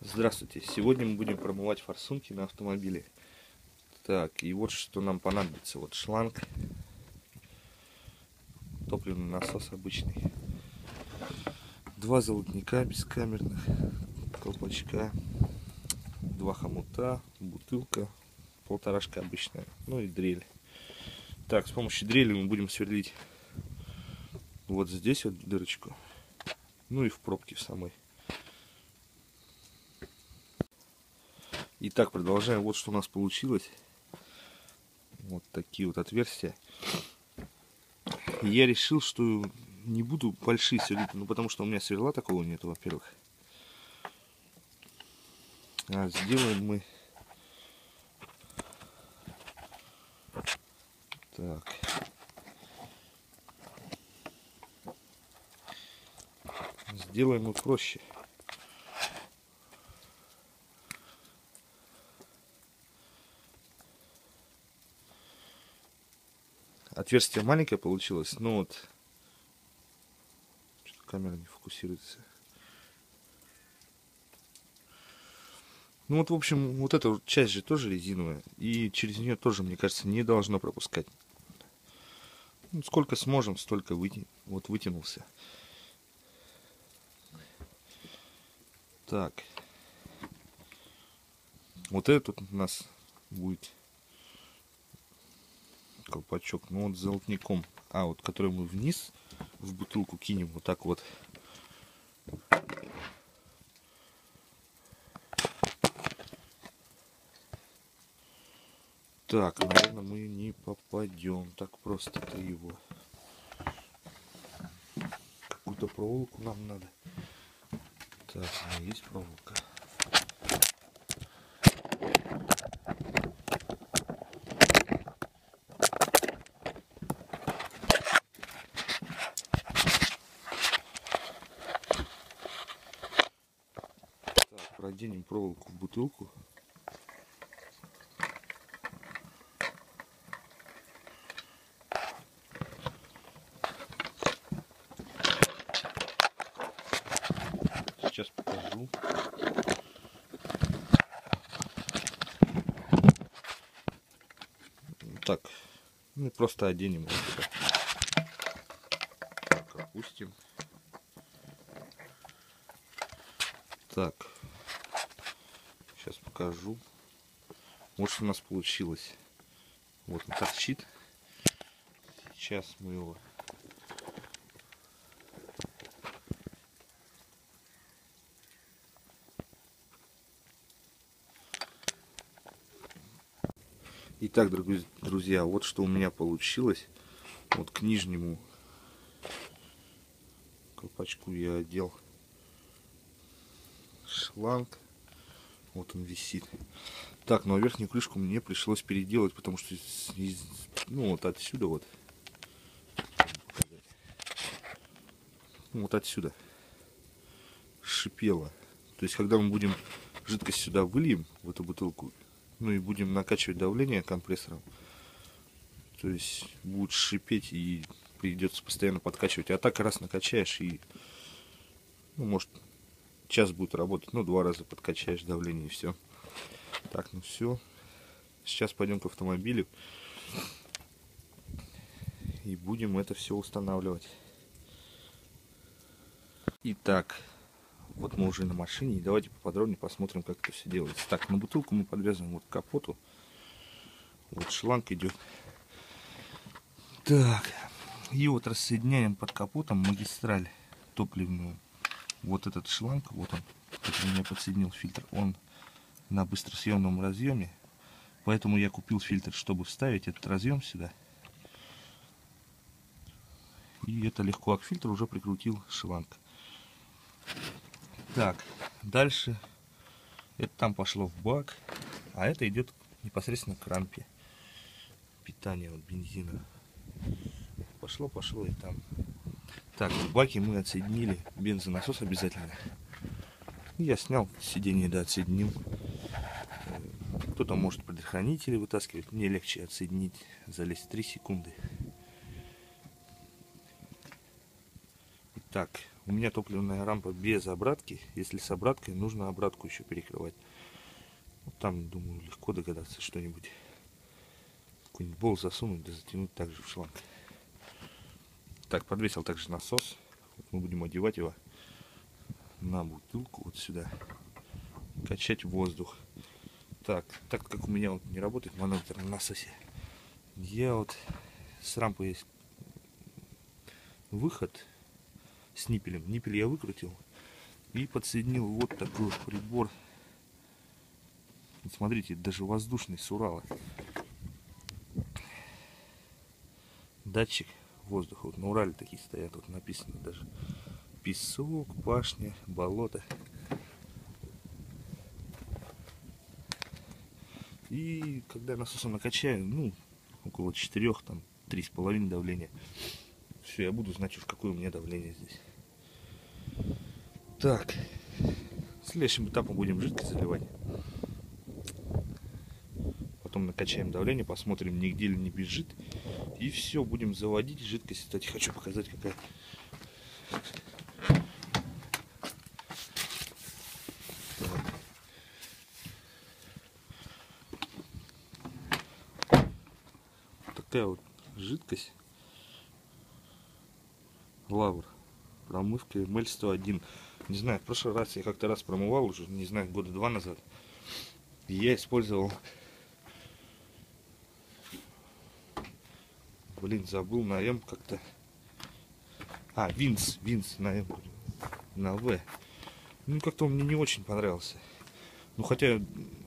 Здравствуйте! Сегодня мы будем промывать форсунки на автомобиле. Так, и вот что нам понадобится. Вот шланг, топливный насос обычный, два золотника бескамерных, колпачка, два хомута, бутылка, полторашка обычная, ну и дрель. Так, с помощью дрели мы будем сверлить вот здесь вот дырочку, ну и в пробке в самой. Итак, продолжаем. Вот что у нас получилось. Вот такие вот отверстия. Я решил, что не буду большие сверлить, ну потому что у меня сверла такого нету, во-первых. А сделаем мы так. Сделаем мы проще. Отверстие маленькое получилось, но вот камера не фокусируется. Ну вот, в общем, вот эта часть же тоже резиновая. И через нее тоже, мне кажется, не должно пропускать. Ну, сколько сможем, столько выти... вот вытянулся. Так. Вот этот у нас будет колпачок, ну вот золотником, а вот который мы вниз в бутылку кинем, вот так вот. Так, наверное, мы не попадем так просто-то его. Какую-то проволоку нам надо. Так, есть проволока. Проденем проволоку в бутылку. Сейчас покажу. Так, ну просто оденем. Так, опустим. Так, покажу. Вот что у нас получилось. Вот он торчит. Сейчас мы его Итак, друзья, вот что у меня получилось. Вот к нижнему колпачку я одел шланг вот он висит. Так, ну а верхнюю крышку мне пришлось переделать, потому что из, ну вот отсюда вот. Ну, вот отсюда шипело. То есть, когда мы будем жидкость сюда выльем, в эту бутылку, ну и будем накачивать давление компрессором, то есть будет шипеть и придется постоянно подкачивать. А так раз накачаешь и, ну, может, час будет работать, ну, два раза подкачаешь давление и все. Так, ну все. Сейчас пойдем к автомобилю и будем это все устанавливать. Итак, вот мы уже на машине, и давайте поподробнее посмотрим, как это все делается. Так, на бутылку мы подвязываем вот к капоту. Вот шланг идет. Так, и вот рассоединяем под капотом магистраль топливную вот этот шланг, вот он, который меня подсоединил фильтр, он на быстросъемном разъеме. Поэтому я купил фильтр, чтобы вставить этот разъем сюда. И это легко, а к фильтру уже прикрутил шланг. Так, дальше это там пошло в бак, а это идет непосредственно к рампе питания от бензина. Пошло, пошло и там так, в баке мы отсоединили бензонасос обязательно. Я снял сиденье, да, отсоединил. Кто-то может предохранители вытаскивать. Мне легче отсоединить, залезть 3 секунды. Итак, У меня топливная рампа без обратки. Если с обраткой, нужно обратку еще перекрывать. Вот там, думаю, легко догадаться что-нибудь. Какой-нибудь болт засунуть, да затянуть также в шланг. Так, подвесил также насос. Вот мы будем одевать его на бутылку вот сюда. Качать воздух. Так, так как у меня вот не работает манометр на насосе, я вот с рампы есть выход с ниппелем. Ниппель я выкрутил и подсоединил вот такой прибор. Вот смотрите, даже воздушный с Урала. Датчик воздуха. Вот на Урале такие стоят, вот написано даже песок, пашня, болото. И когда насосом накачаю, ну, около 4, там, три с половиной давления, все, я буду знать уж какое у меня давление здесь. Так, следующим этапом будем жидкость заливать. Потом накачаем давление, посмотрим, нигде ли не бежит. И все, будем заводить жидкость. Кстати, хочу показать, какая. Такая вот жидкость. Лавр. Промывка ML101 не знаю в прошлый раз я как-то раз промывал уже не знаю года два назад. И я использовал блин забыл на М как-то а Винс Винс на М на В ну как-то он мне не очень понравился ну хотя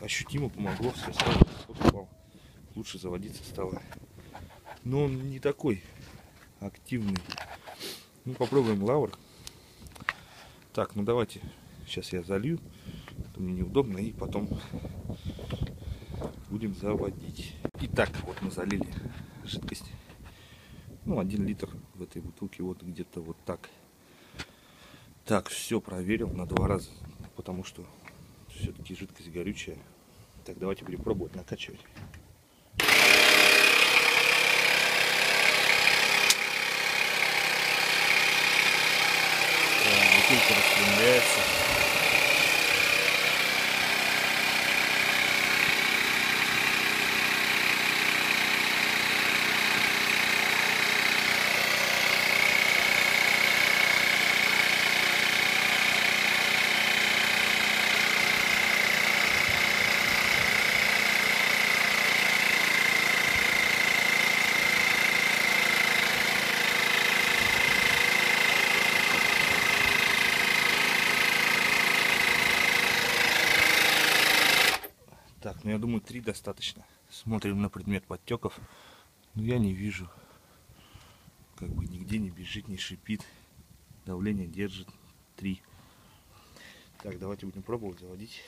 ощутимо помогло все сразу лучше заводиться стало но он не такой активный. Ну, попробуем лавр. Так, ну давайте, сейчас я залью, это мне неудобно, и потом будем заводить. Итак, вот мы залили жидкость. Ну, один литр в этой бутылке, вот где-то вот так. Так, все проверил на два раза, потому что все-таки жидкость горючая. Так, давайте будем пробовать накачивать. бутылка распрямляется. Я думаю, три достаточно. Смотрим на предмет подтеков. Но я не вижу. Как бы нигде не бежит, не шипит. Давление держит. Три. Так, давайте будем пробовать заводить.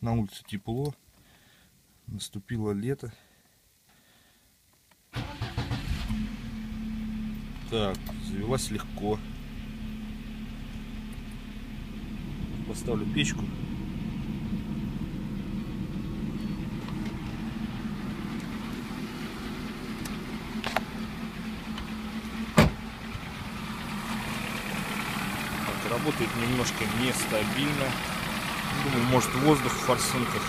На улице тепло. Наступило лето. Так, завелась легко. Поставлю печку. Так, работает немножко нестабильно. Думаю, может воздух в форсунках.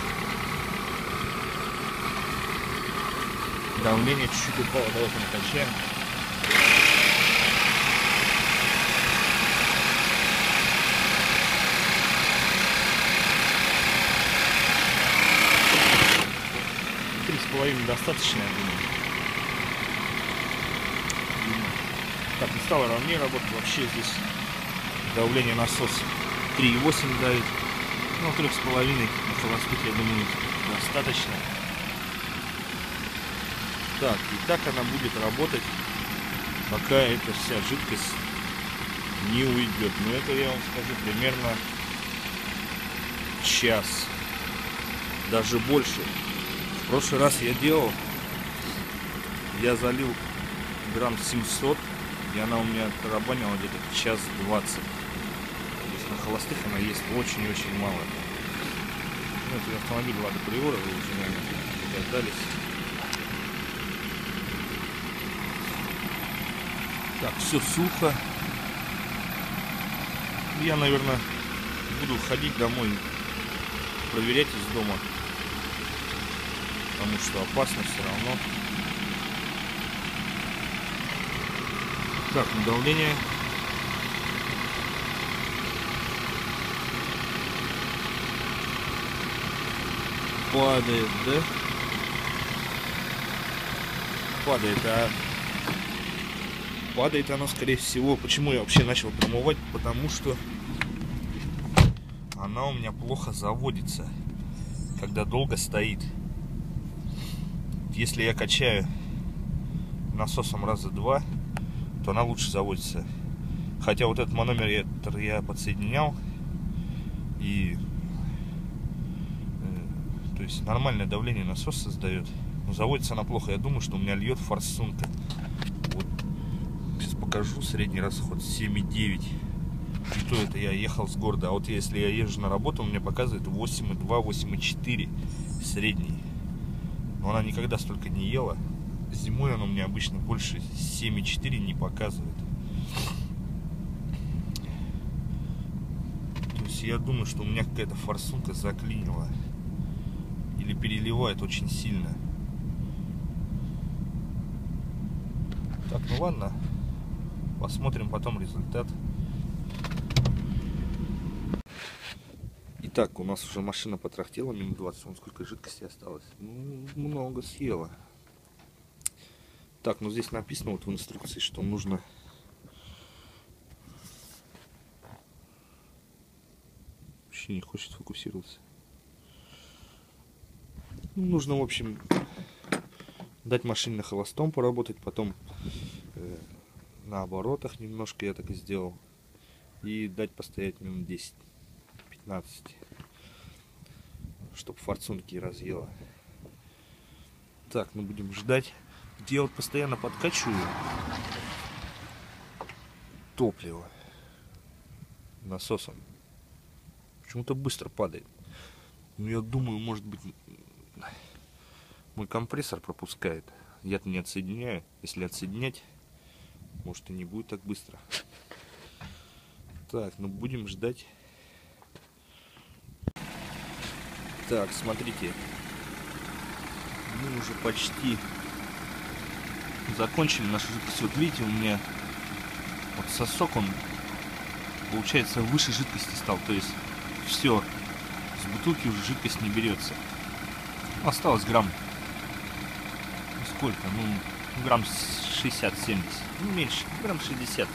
Давление чуть-чуть упало. Давайте накачаем. Половины достаточно, я думаю. Так, не стало ровнее работать. Вообще здесь давление насоса 3,8 давит. Ну, 3,5 на холостых, я думаю, достаточно. Так, и так она будет работать, пока эта вся жидкость не уйдет. Но это я вам скажу примерно час, даже больше. В прошлый раз я делал, я залил грамм 700, и она у меня тарабанила где-то час 20. То есть на холостых она ест очень-очень мало. Ну, это автомобиль Лада Приора, вы уже, наверное, догадались. Так, все сухо. Я, наверное, буду ходить домой, проверять из дома. Потому что опасно все равно. Так, ну давление падает, да? Падает, а падает оно, скорее всего. Почему я вообще начал промывать? Потому что она у меня плохо заводится, когда долго стоит. Если я качаю насосом раза два, то она лучше заводится. Хотя вот этот манометр я подсоединял и э, то есть нормальное давление насос создает. Но заводится она плохо. Я думаю, что у меня льет форсунка. Вот. Сейчас покажу средний расход 7,9. И то это я ехал с города. А вот если я езжу на работу, у меня показывает 8,2, 8,4 средний. Но она никогда столько не ела. Зимой она у меня обычно больше 7,4 не показывает. То есть я думаю, что у меня какая-то форсунка заклинила. Или переливает очень сильно. Так, ну ладно. Посмотрим потом результат. Итак, у нас уже машина потрахтела минут 20. Вон сколько жидкости осталось. Ну, много съела. Так, ну здесь написано вот в инструкции, что нужно вообще не хочет фокусироваться. Ну, нужно, в общем, дать машине на холостом поработать, потом э, на оборотах немножко я так и сделал. И дать постоять минут 10-15, чтобы форцунки разъела. Так, ну будем ждать где вот постоянно подкачиваю топливо насосом. Почему-то быстро падает. Ну, я думаю, может быть, мой компрессор пропускает. Я-то не отсоединяю. Если отсоединять, может и не будет так быстро. Так, ну будем ждать. Так, смотрите. Мы уже почти закончили нашу жидкость. Вот видите, у меня вот сосок, он получается выше жидкости стал. То есть все, с бутылки уже жидкость не берется. Осталось грамм, ну, сколько, ну, грамм 60-70, ну, меньше, грамм 60.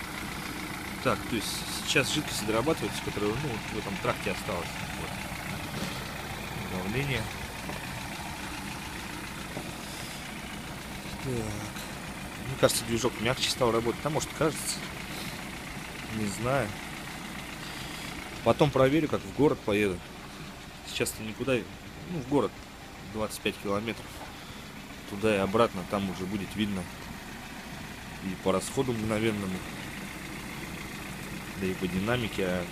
Так, то есть сейчас жидкость дорабатывается, которая, ну, в этом тракте осталась. Давление. Так. Мне кажется, движок мягче стал работать. А может, кажется. Не знаю. Потом проверю, как в город поеду. Сейчас-то никуда... Ну, в город 25 километров. Туда и обратно. Там уже будет видно. И по расходу мгновенному. Да и по динамике. А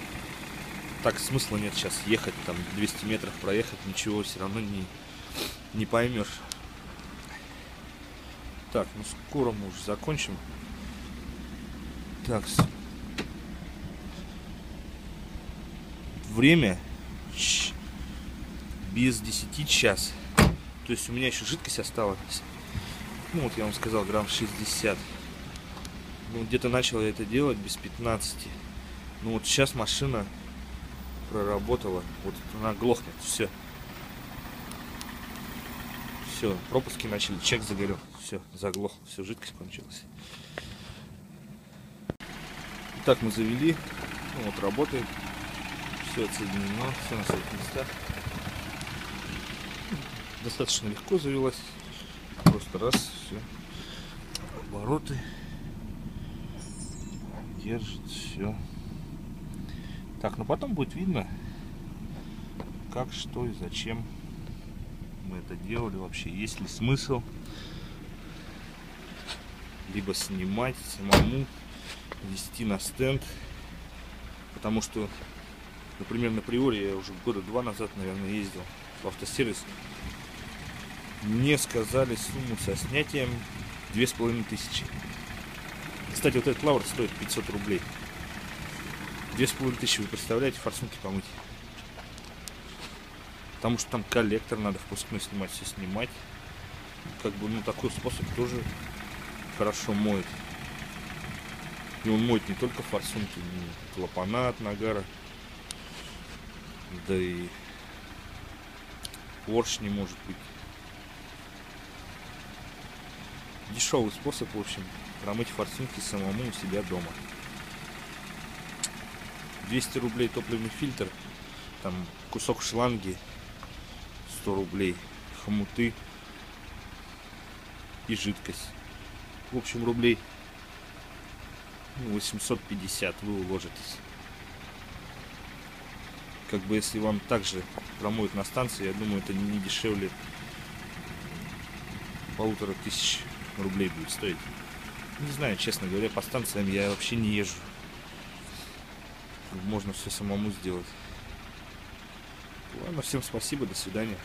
так смысла нет сейчас ехать. Там 200 метров проехать. Ничего все равно не, не поймешь. Так, ну скоро мы уже закончим. Так. Время без 10 час. То есть у меня еще жидкость осталась. Ну вот я вам сказал, грамм 60. Ну где-то начал я это делать без 15. Ну вот сейчас машина проработала. Вот она глохнет. Все. Все, пропуски начали, чек загорел. Все, заглох, все, жидкость кончилась. Так мы завели. Ну, вот работает. Все отсоединено, все на своих местах. Достаточно легко завелась. Просто раз, все. Обороты. Держит, все. Так, ну потом будет видно, как, что и зачем мы это делали вообще, есть ли смысл либо снимать самому, вести на стенд, потому что Например, на Приоре я уже года два назад, наверное, ездил в автосервис. Мне сказали сумму со снятием две с половиной тысячи. Кстати, вот этот лавр стоит 500 рублей. Две с половиной тысячи, вы представляете, форсунки помыть? Потому что там коллектор надо впускной снимать, все снимать. Как бы, ну, такой способ тоже хорошо моет. И он моет не только форсунки, и клапана от нагара. Да и поршни может быть. Дешевый способ, в общем, промыть форсунки самому у себя дома. 200 рублей топливный фильтр, там кусок шланги 100 рублей, хомуты и жидкость. В общем, рублей ну, 850 вы уложитесь. Как бы если вам также промоют на станции, я думаю, это не дешевле полутора тысяч рублей будет стоить. Не знаю, честно говоря, по станциям я вообще не езжу. Можно все самому сделать. Ладно, всем спасибо, до свидания.